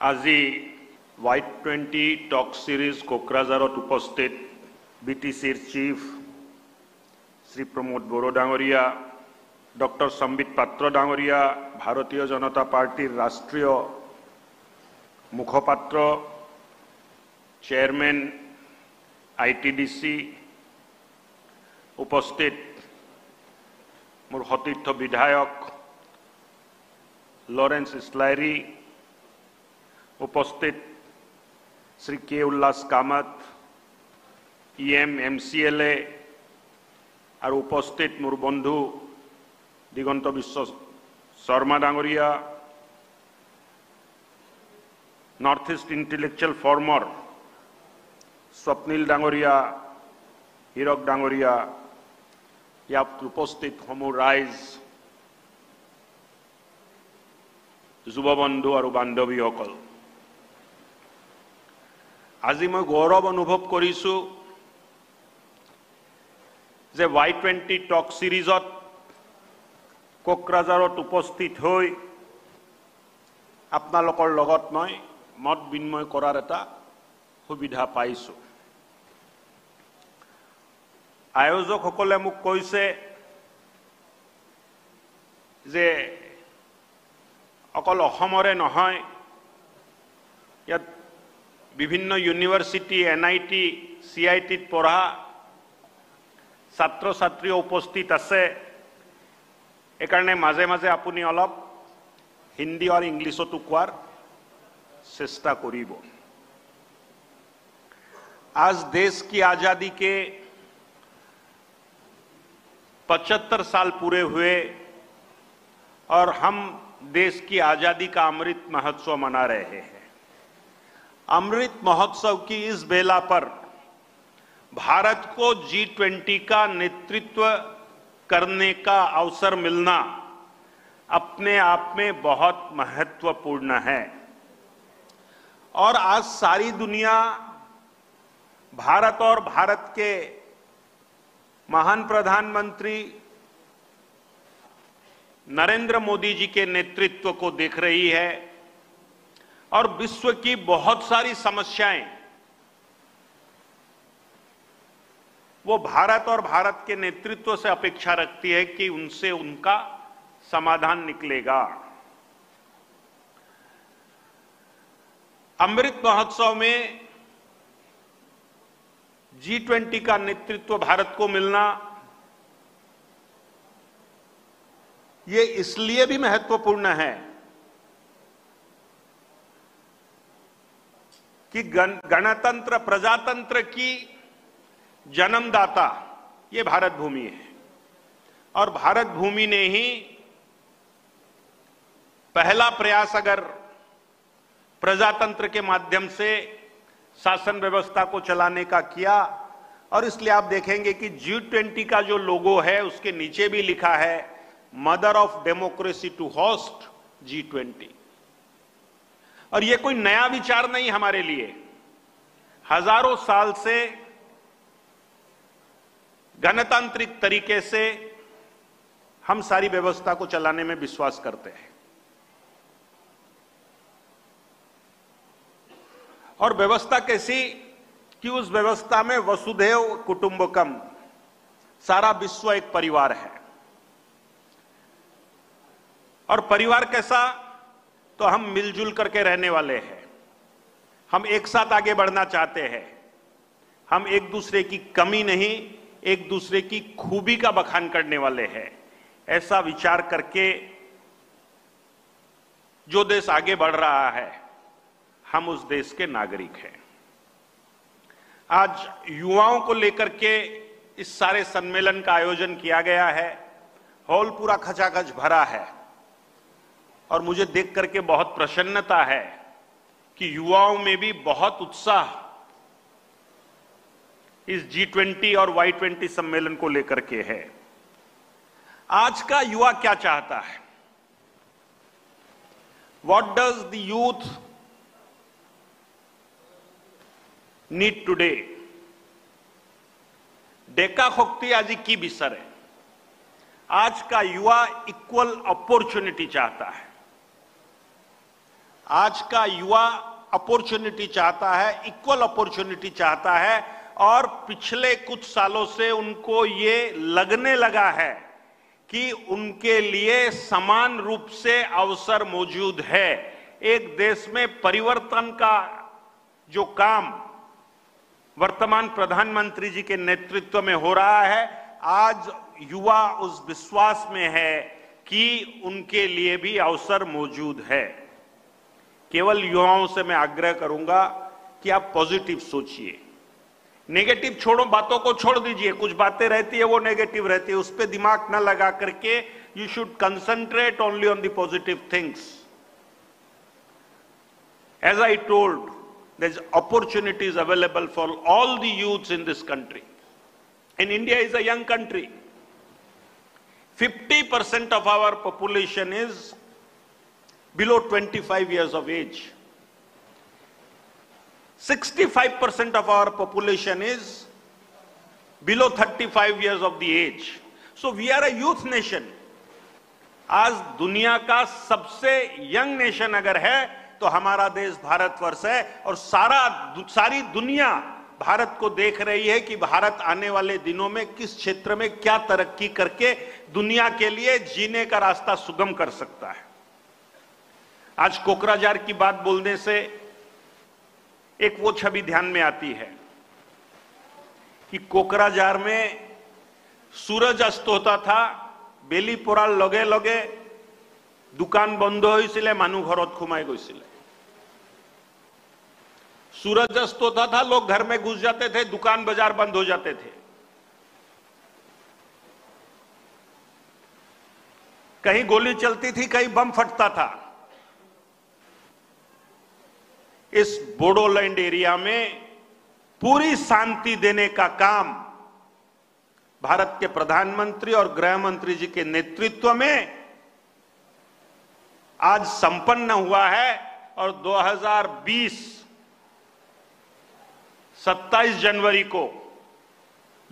আজি Y twenty টক series কোকৰাঝাৰত উপস্থিত বি টি চিৰ চিফ শ্ৰী প্ৰমোদ বড়ো ডাঙৰীয়া ডক্টৰ সম্বিত পাত্ৰ ডাঙৰীয়া ভাৰতীয় জনতা পাৰ্টীৰ ৰাষ্ট্ৰীয় মুখপাত্ৰ chairman I T D C উপস্থিত মোৰ সতীৰ্থ বিধায়ক লৰেন্স ইছলাইৰী উপস্থিত শ্ৰী কে উল্লাস কামত ই এম এম চি এল এ আৰু উপস্থিত মোৰ বন্ধু দিগন্ত বিশ্ব শৰ্মা ডাঙৰীয়া নৰ্থ ইষ্ট ইণ্টেলেকচুৱেল ফৰ্মৰ স্বপ্নীল ডাঙৰীয়া হীৰক ডাঙৰীয়া ইয়াত উপস্থিত সমূহ ৰাইজ যুৱবন্ধু আৰু বান্ধৱীসকল। আজি মই গৌৰৱ অনুভৱ কৰিছোঁ যে ৱাই টুৱেণ্টি টক ছিৰিজত কোকৰাঝাৰত উপস্থিত হৈ আপোনালোকৰ লগত মই মত বিনিময় কৰাৰ এটা সুবিধা পাইছোঁ। আয়োজকসকলে মোক কৈছে যে অকল অসমৰে নহয় ইয়াত বিভিন্ন university N I T C I টিত পঢ়া ছাত্ৰ ছাত্ৰী উপস্থিত আছে এইকাৰণে মাজে মাজে আপুনি অলপ হিন্দী আৰু ইংলিছতো কোৱাৰ চেষ্টা কৰিব आज देश की आजादी के 75 साल पूरे हुए और हम देश की आजादी का अमृत महोत्सव मना रहे हैं अमृत महोत्सव की इस बेला पर भारत को जी ट्वेंटी का नेतृत्व करने का अवसर मिलना अपने आप में बहुत महत्वपूर्ण है। और आज सारी दुनिया भारत और भारत के महान प्रधानमंत्री नरेंद्र मोदी जी के नेतृत्व को देख रही है। और विश्व की बहुत सारी समस्याएँ। वो भारत और भारत के नेतृत्व से अपेक्षा रखती है कि उनसे उनका समाधान निकलेगा। अमृत महोत्सव में जी ट्वेंटी का नेतृत्व भारत को मिलना, ये इसलिए भी महत्वपूर्ण है कि गण, गणतंत्र प्रजातंत्र की जन्मदाता ये भारत भूमि है। और भारत भूमि ने ही पहला प्रयास अगर प्रजातंत्र के माध्यम से शासन व्यवस्था को चलाने का किया और इसलिए आप देखेंगे कि जी ट्वेंटी का जो लोगो है उसके नीचे भी लिखा है mother of democracy to host G twenty और यह कोई नया विचार नहीं हमारे लिए। हज़ारों साल से गणतांत्रिक तरीके से हम सारी व्यवस्था को चलाने में विश्वास करते हैं। और व्यवस्था कैसी? कि उस व्यवस्था में वसुधैव कुटुंबकम, सारा विश्व एक परिवार है। और परिवार कैसा? तो हम मिलजुल करके रहने वाले हैं। हम एक साथ आगे बढ़ना चाहते हैं। हम एक दूसरे की कमी नहीं, एक दूसरे की खूबी का बखान करने वाले हैं। ऐसा विचार करके जो देश आगे बढ़ रहा है, हम उस देश के नागरिक हैं। आज युवाओं को लेकर के इस सारे सम्मेलन का आयोजन किया गया है। हॉल पूरा खचाखच भरा है। और मुझे देख करके बहुत प्रसन्नता है कि युवाओं में भी बहुत उत्साह इस जी ट्वेंटी और वाई ट्वेंटी सम्मेलन को लेकर के है। आज का युवा क्या चाहता है? What does the youth need today Deka शक्ति आज की विसर है। आज का युवा इक्वल अपॉर्चुनिटी चाहता है। आज का युवा अपॉर्चुनिटी चाहता है इक्वल अपॉर्चुनिटी चाहता है, और पिछले कुछ सालों से उनको ये लगने लगा है कि उनके लिए समान रूप से अवसर मौजूद है। एक देश में परिवर्तन का जो काम वर्तमान प्रधानमंत्री जी के नेतृत्व में हो रहा है, आज युवा उस विश्वास में है कि उनके लिए भी अवसर मौजूद है। केवल युवाओं से मैं आग्रह करूँगा कि आप पॉजिटिव सोचिए नेगेटिव छोड़ो, बातों को छोड़ दीजिए कुछ बातें रहती है, वो नेगेटिव रहती है उस पर दिमाग न लगा करके you should concentrate only on the positive things as I told there's opportunities available for all the youths in this country. And India is a young country. 50% of our population is below 25 years of age. 65% of our population is below 35 years of the age. So, we are a youth nation. आज दुनिया का सबसे young nation अगर है तो हमारा देश भारतवर्ष है और सारा सारी दुनिया भारत को देख रही है कि भारत आने वाले दिनों में किस क्षेत्र में क्या तरक्की करके दुनिया के लिए जीने का रास्ता सुगम कर सकता है आज कोकराझार की बात बोलने से एक वो छवि ध्यान में आती है कि कोकराझार में सूरज अस्त होता था বেলি পড়ার লগে লগে দোকান বন্ধ হয়েছিল মানুষ ঘরত সোমাই গৈছিলে सूरज अस्त होता था लोग घर में घुस जाते थे दुकान बाजार बंद हो जाते थे कहीं गोली चलती थी कहीं बम फटता था इस बोडोलैंड एरिया में पूरी शांति देने का काम भारत के प्रधानमंत्री और गृह मंत्री जी के नेतृत्व में आज संपन्न हुआ है और 2020 27 जनवरी को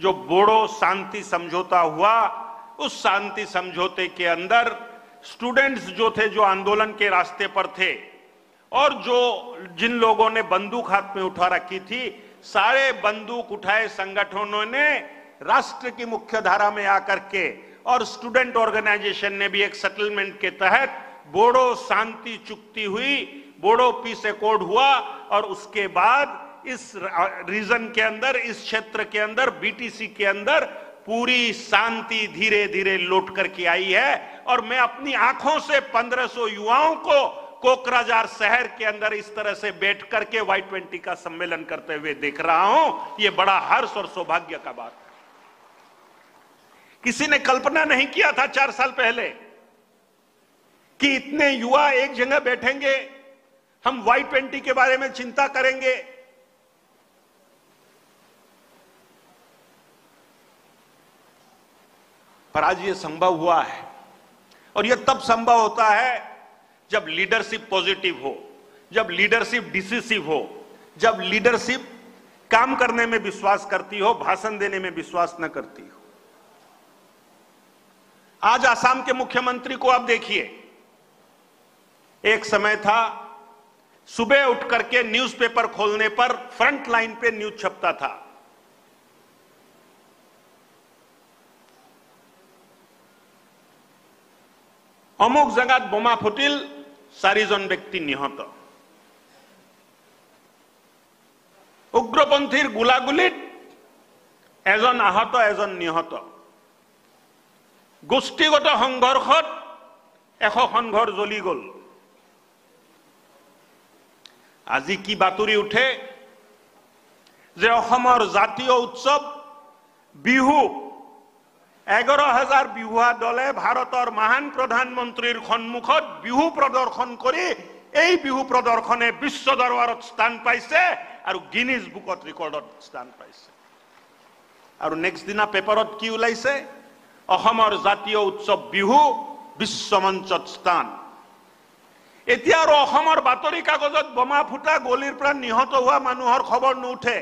जो बोडो शांति समझौता हुआ, उस शांति समझौते के अंदर स्टूडेंट्स जो थे, जो आंदोलन के रास्ते पर थे और जो जिन लोगों ने बंदूक हाथ में उठा रखी थी, सारे बंदूक उठाए संगठनों ने, राष्ट्र की मुख्य धारा में आकर के, और स्टूडेंट ऑर्गेनाइजेशन ने भी एक सेटलमेंट के तहत बोडो शांति चुक्ति हुई, बोडो पीस एकॉर्ड हुआ, और उसके बाद इस रीजन के अंदर, इस क्षेत्र के अंदर, बीटीसी के अंदर पूरी शांति धीरे धीरे लौट करके आई है। और मैं अपनी आँखों से 1500 युवाओं को कोकराझार शहर के अंदर इस तरह से बैठ करके वाई ट्वेंटी का सम्मेलन करते हुए देख रहा हूँ यह बड़ा हर्ष और सौभाग्य का बात किसी ने कल्पना नहीं किया था चार साल पहले कि इतने युवा एक जगह बैठेंगे, हम वाई ट्वेंटी के बारे में चिंता करेंगे। पर आज यह संभव हुआ है, और यह तब संभव होता है जब लीडरशिप पॉजिटिव हो, जब लीडरशिप डिसिसिव हो, जब लीडरशिप काम करने में विश्वास करती हो, भाषण देने में विश्वास न करती हो। आज आसाम के मुख्यमंत्री को आप देखिए। एक समय था, सुबह उठ करके न्यूज़पेपर खोलने पर फ्रंट लाइन पे न्यूज़ छपता था। अमुक जगह बोमा फुटिल চাৰিজন ব্যক্তি নিহত। উগ্ৰপন্থীৰ গোলাগুলিত এজন আহত এজন নিহত। গোষ্ঠীগত সংঘৰ্ষত এশখন ঘৰ জ্বলি গল। আজি কি বাতৰি উঠে যে অসমৰ জাতীয় উৎসৱ বিহু এগাৰো হাজাৰ বিহুৱা দলে ভাৰতৰ মহান প্ৰধানমন্ত্ৰীৰ সন্মুখত বিহু প্ৰদৰ্শন কৰি এই বিহু প্ৰদৰ্শনে বিশ্ব দৰবাৰত স্থান পাইছে আৰু গিনিজ বুকত ৰেকৰ্ডত স্থান পাইছে। আৰু নেক্সট দিনা পেপাৰত কি ওলাইছে? অসমৰ জাতীয় উৎসৱ বিহু বিশ্বমঞ্চত স্থান। এতিয়া আৰু অসমৰ বাতৰি কাগজত বোমা ফুটা গলিৰ পৰা নিহত হোৱা মানুহৰ খবৰ নুঠে।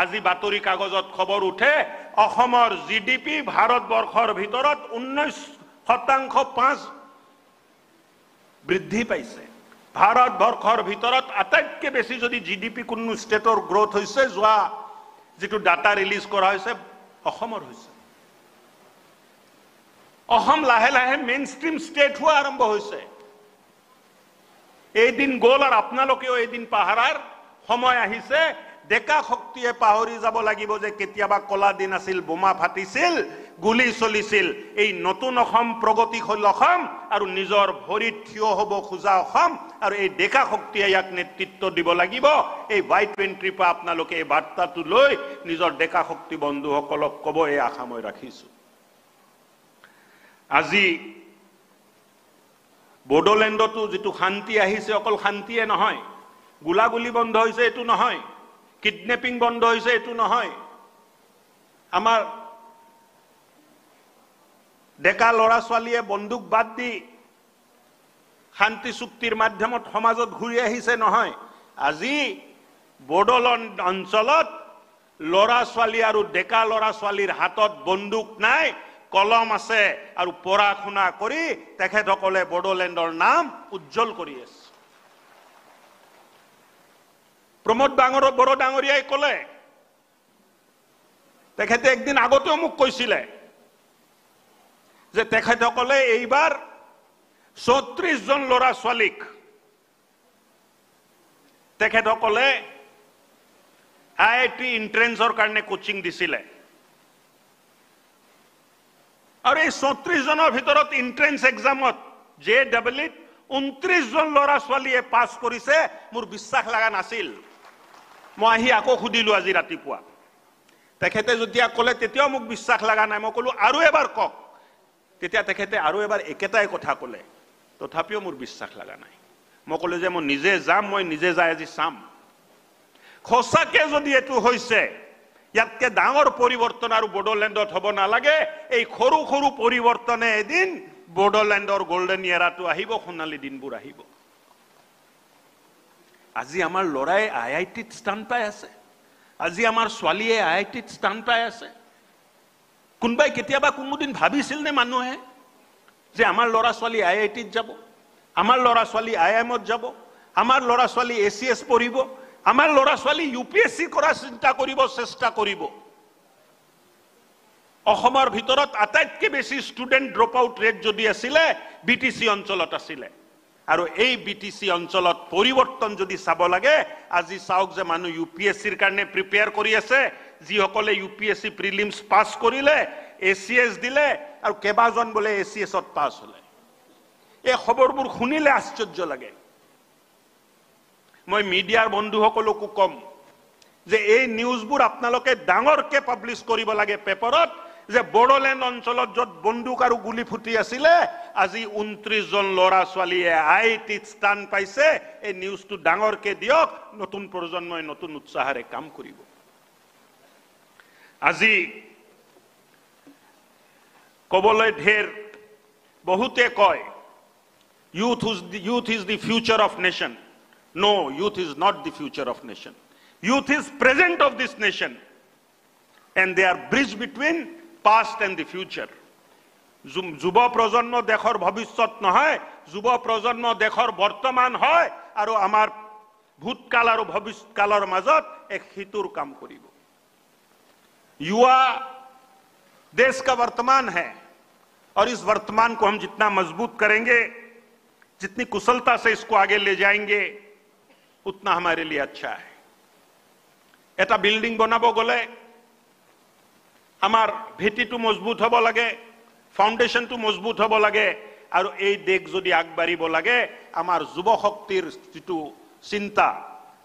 আজি বাতৰি কাগজত খবৰ উঠে অসমৰ জি ডি পি ভাৰতবৰ্ষৰ ভিতৰত ঊনৈশ শতাংশ পাঁচ বৃদ্ধি পাইছে। ভাৰতবৰ্ষৰ ভিতৰত আটাইতকৈ বেছি যদি জি ডি পি কোনো ষ্টেটৰ গ্ৰ'থ হৈছে যোৱা যিটো ডাটা ৰিলিজ কৰা হৈছে অসমৰ হৈছে। অসম লাহে লাহে মেইন ষ্ট্ৰীম ষ্টেট হোৱা আৰম্ভ হৈছে। এদিন গ'ল আৰু আপোনালোকেও এদিন পাহাৰাৰ সময় আহিছে। ডেকা শক্তিয়ে পাহৰি যাব লাগিব যে কেতিয়াবা কলা দিন আছিল বোমা ফাটিছিল গুলি চলিছিল। এই নতুন অসম প্ৰগতিশীল অসম আৰু নিজৰ ভৰিত থিয় হ'ব খোজা অসম আৰু এই ডেকা শক্তিয়ে ইয়াক নেতৃত্ব দিব লাগিব। এই ৱাই টুৱেণ্টিৰ পৰা আপোনালোকে এই বাৰ্তাটো লৈ নিজৰ ডেকা শক্তি বন্ধুসকলক ক'ব এই আশা মই ৰাখিছো। আজি বড়োলেণ্ডতো যিটো শান্তি আহিছে অকল শান্তিয়ে নহয় গোলাগুলি বন্ধ হৈছে এইটো নহয়। কিডনেপিং বন্ধ হৈছে এইটো নহয়। আমাৰ ডেকা ল'ৰা ছোৱালীয়ে বন্দুক বাদ দি শান্তি চুক্তিৰ মাধ্যমত সমাজত ঘূৰি আহিছে নহয়। আজি বড়োলেণ্ড অঞ্চলত ল'ৰা ছোৱালী আৰু ডেকা ল'ৰা ছোৱালীৰ হাতত বন্দুক নাই কলম আছে আৰু পঢ়া শুনা কৰি তেখেতসকলে বড়োলেণ্ডৰ নাম উজ্জ্বল কৰি আছে। প্ৰমোদ ডাঙৰ বড়ো ডাঙৰীয়াই ক'লে তেখেতে একদিন আগতেও মোক কৈছিলে যে তেখেতসকলে এইবাৰ চৌত্ৰিশ জন ল'ৰা ছোৱালীক তেখেতসকলে আই আই টি এন্ট্ৰেন্সৰ কাৰণে কোচিং দিছিলে। আৰু এই চৌত্ৰিশ জনৰ ভিতৰত এন্ট্ৰেন্স এক্সামত জে ডাবল ইত ঊনত্ৰিশ জন ল'ৰা ছোৱালীয়ে পাছ কৰিছে মোৰ বিশ্বাস লগা নাছিল। মই আহি আকৌ সুধিলো আজি ৰাতিপুৱা। তেখেতে যেতিয়া ক'লে তেতিয়াও মোক বিশ্বাস লগা নাই। মই ক'লো আৰু এবাৰ কওক। তেতিয়া তেখেতে আৰু এবাৰ একেটাই কথা ক'লে। তথাপিও মোৰ বিশ্বাস লগা নাই। মই ক'লো যে মই নিজে যাম মই নিজে যাই আজি চাম। সঁচাকে যদি এইটো হৈছে ইয়াতকে ডাঙৰ পৰিৱৰ্তন আৰু বড়োলেণ্ডত হ'ব নালাগে। এই সৰু সৰু পৰিৱৰ্তনে এদিন বড়োলেণ্ডৰ গল্ডেন ইয়েৰাটো আহিব সোণালী দিনবোৰ আহিব। আজি আমাৰ ল'ৰাই আই আই টিত স্থান পাই আছে। আজি আমাৰ ছোৱালীয়ে আই আই টিত স্থান পাই আছে। কোনোবাই কেতিয়াবা কোনোদিন ভাবিছিল নে মানুহে যে আমাৰ ল'ৰা ছোৱালী আই আই টিত যাব আমাৰ ল'ৰা ছোৱালী আই এমত যাব আমাৰ ল'ৰা ছোৱালী এ চি এছ পঢ়িব আমাৰ ল'ৰা ছোৱালী ইউ পি এছ চি কৰাৰ চিন্তা কৰিব চেষ্টা কৰিব। অসমৰ ভিতৰত আটাইতকৈ বেছি ষ্টুডেণ্ট ড্ৰপ আউট ৰেট যদি আছিলে বি টি চি অঞ্চলত আছিলে। আৰু এই বি টি চি অঞ্চলত পৰিৱৰ্তন যদি চাব লাগে আজি চাওক যে মানুহ ইউ পি এছ চিৰ কাৰণে প্ৰিপেয়াৰ কৰি আছে যিসকলে U P S C prelims pass কৰিলে এ চি এছ দিলে আৰু কেইবাজন বোলে এ চি এছত পাছ হলে। এই খবৰবোৰ শুনিলে আশ্চৰ্য লাগে। মই মিডিয়াৰ বন্ধুসকলকো ক'ম যে এই নিউজবোৰ আপোনালোকে ডাঙৰকে পাব্লিছ কৰিব লাগে পেপাৰত যে বড়োলেণ্ড অঞ্চলত য'ত বন্দুক আৰু গুলি ফুটি আছিলে আজি ঊনত্ৰিশজন ল'ৰা ছোৱালীয়ে আই টিত স্থান পাইছে। এই নিউজটো ডাঙৰকৈ দিয়ক নতুন প্ৰজন্মই নতুন উৎসাহেৰে কাম কৰিব। আজি ক'বলৈ ঢেৰ বহুতে কয় youth is the youth is the future of nation no youth is not the future of nation youth is present of this nation and they are bridge between past and the future যুৱ প্ৰজন্ম দেশৰ ভৱিষ্যত নহয় যুৱ প্ৰজন্ম দেশৰ বৰ্তমান হয় আৰু আমাৰ ভূতকাল আৰু ভৱিষ্যৎকালৰ মাজত এক সেতুৰ কাম কৰিব युवा देश का वर्तमान है और इस वर्तमान को हम जितना मजबूत करेंगे जितनी कुशलता से इसको आगे ले जाएंगे उतना हमारे लिए अच्छा है এটা বিল্ডিং বনাব গ'লে আমাৰ ভেটিটো মজবুত হ'ব লাগে ফাউণ্ডেশ্যনটো মজবুত হ'ব লাগে আৰু এই দেশ যদি আগবাঢ়িব লাগে আমাৰ যুৱ শক্তিৰ যিটো চিন্তা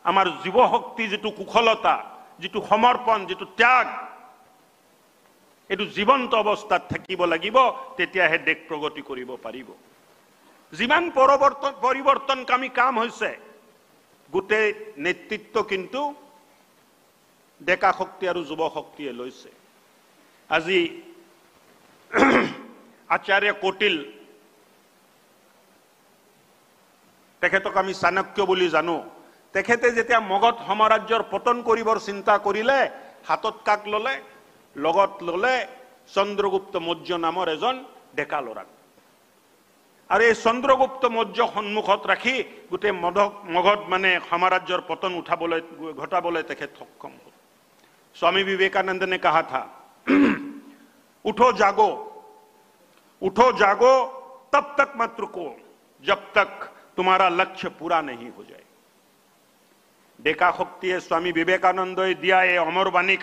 আমাৰ যুৱ শক্তিৰ যিটো কুশলতা যিটো সমৰ্পণ যিটো ত্যাগ এইটো জীৱন্ত অৱস্থাত থাকিব লাগিব তেতিয়াহে দেশ প্ৰগতি কৰিব পাৰিব। যিমান পৰিৱৰ্তন পৰিৱৰ্তনকামী কাম হৈছে গোটেই নেতৃত্ব কিন্তু ডেকা শক্তি আৰু যুৱ শক্তিয়ে লৈছে। আজি আচাৰ্য কটিল তেখেতক আমি চাণক্য বুলি জানো। তেখেতে যেতিয়া মগধ সাম্ৰাজ্যৰ পতন কৰিবৰ চিন্তা কৰিলে হাতত কাক ললে? লগত ললে চন্দ্ৰগুপ্ত মৌৰ্য নামৰ এজন ডেকা লৰাক। আৰু এই চন্দ্ৰগুপ্ত মৌৰ্য সন্মুখত ৰাখি গোটেই মধক মগধ মানে সাম্ৰাজ্যৰ পতন উঠাবলৈ ঘটাবলৈ তেখেত সক্ষম হল। স্বামী বিবেকানন্দনে কাহা থা उठो जागो उठो जागो तब तक मत रुको जब तक तुम्हारा लक्ष्य पूरा नहीं हो जाए ডেকা শক্তিয়ে স্বামী বিবেকানন্দই দিয়া এই অমৰবাণীক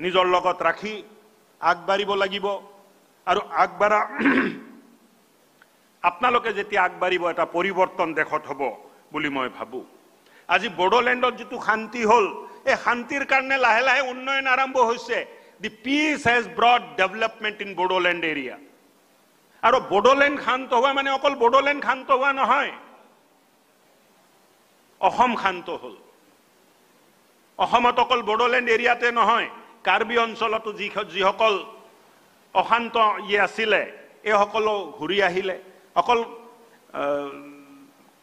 নিজৰ লগত ৰাখি আগবাঢ়িব লাগিব আৰু আগবাঢ়া আপোনালোকে যেতিয়া আগবাঢ়িব এটা পৰিৱৰ্তন দেশত হ'ব বুলি মই ভাবো আজি বড়োলেণ্ডত যিটো শান্তি হ'ল এই শান্তিৰ কাৰণে লাহে লাহে উন্নয়ন আৰম্ভ হৈছে the peace has brought development in Bodoland area আৰু বড়োলেণ্ড শান্ত হোৱা মানে অকল বড়োলেণ্ড শান্ত হোৱা নহয় অসম শান্ত হ'ল অসমত অকল বড়োলেণ্ড এৰিয়াতে নহয় কাৰ্বি অঞ্চলতো যি যিসকল অশান্ত ইয়ে আছিলে এইসকলো ঘূৰি আহিলে অকল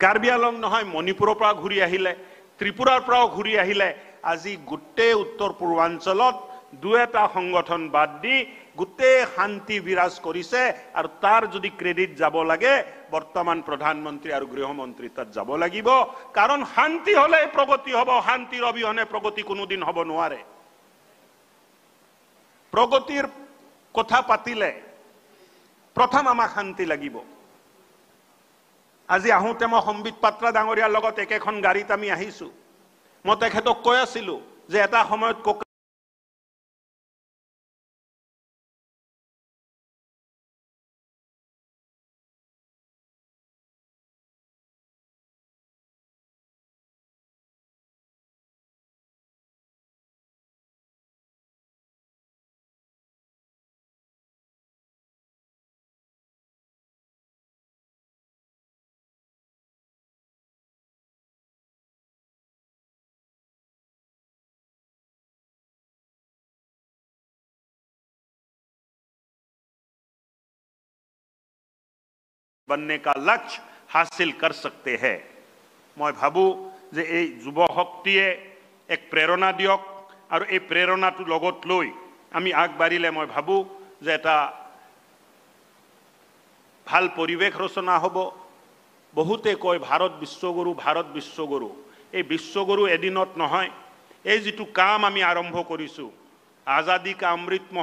কাৰ্বি আলং নহয় মণিপুৰৰ পৰা ঘূৰি আহিলে ত্ৰিপুৰাৰ পৰাও ঘূৰি আহিলে আজি গোটেই উত্তৰ পূৰ্বাঞ্চলত দুই সংগঠন বাদ দি গোটেই শান্তি বিৰাজ কৰিছে আৰু তাৰ যদি ক্ৰেডিট যাব লাগে, বৰ্তমান প্ৰধানমন্ত্ৰী আৰু গৃহমন্ত্ৰী তাত যাব লাগিব। কাৰণ শান্তি হলে প্ৰগতি হ'ব, শান্তিৰ অবিহনে প্ৰগতি কোনোদিন হ'ব নোৱাৰে। প্ৰগতিৰ কথা পাতিলে প্ৰথম আমাক শান্তি লাগিব। আজি আহোঁতে মই সম্বিত পাত্ৰা ডাঙৰীয়াৰ লগত একেখন গাড়ীত আমি আহিছো। মই তেখেতক কৈ আছিলো যে এটা সময়ত बनने का लक्ष्य हासिल कर सकते हैं মই ভাবোঁ যে এই যুৱ শক্তিয়ে এক প্ৰেৰণা দিয়ক আৰু এই প্ৰেৰণাটো লগত লৈ আমি আগবাঢ়িলে মই ভাবোঁ যে এটা ভাল পৰিৱেশ ৰচনা হ'ব বহুতে কয় ভাৰত বিশ্বগুৰু ভাৰত বিশ্বগুৰু এই বিশ্বগুৰু এদিনত নহয় এই যিটো কাম আমি আৰম্ভ কৰিছোঁ আজাদী কা অমৃত